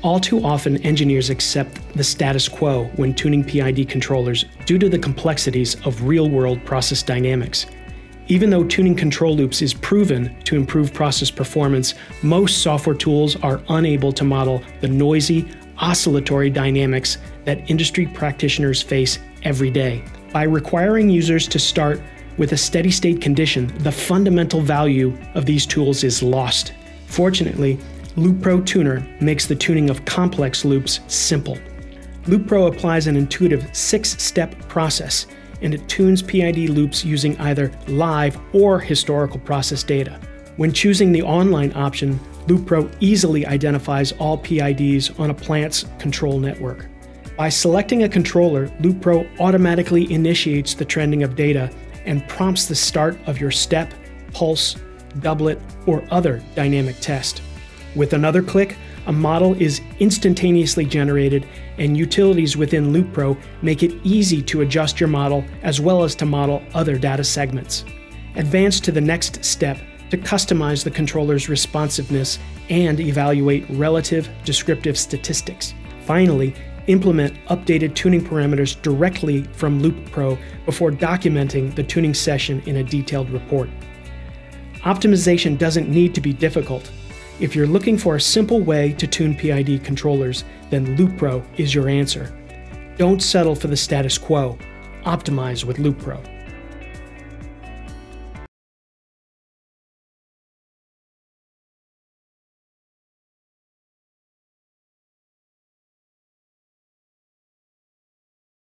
All too often, engineers accept the status quo when tuning PID controllers due to the complexities of real world process dynamics. Even though tuning control loops is proven to improve process performance, most software tools are unable to model the noisy, oscillatory dynamics that industry practitioners face every day. By requiring users to start with a steady state condition, the fundamental value of these tools is lost. Fortunately, LoopPro Tuner makes the tuning of complex loops simple. LoopPro applies an intuitive six step process and it tunes PID loops using either live or historical process data. When choosing the online option, LoopPro easily identifies all PIDs on a plant's control network. By selecting a controller, LoopPro automatically initiates the trending of data and prompts the start of your step, pulse, doublet, or other dynamic test. With another click, a model is instantaneously generated, and utilities within LoopPro make it easy to adjust your model as well as to model other data segments. Advance to the next step to customize the controller's responsiveness and evaluate relative descriptive statistics. Finally, implement updated tuning parameters directly from LoopPro before documenting the tuning session in a detailed report. Optimization doesn't need to be difficult. If you're looking for a simple way to tune PID controllers, then LoopPro is your answer. Don't settle for the status quo. Optimize with LoopPro.